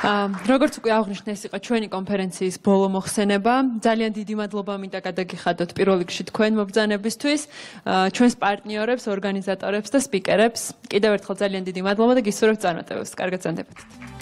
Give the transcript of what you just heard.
როგორც უკვე აღნიშნე, ეს იყო ჩვენი კონფერენციის ბოლო მოხსენება. ძალიან დიდი მადლობა მინდა გადაგიხადოთ პირველ რიგში თქვენ მობრძანებისთვის, ჩვენს პარტნიორებს, ორგანიზატორებს და სპიკერებს. კიდევ ერთხელ ძალიან დიდი მადლობა და გისურვებთ წარმატებებს. კარგად ზანდებოდეთ.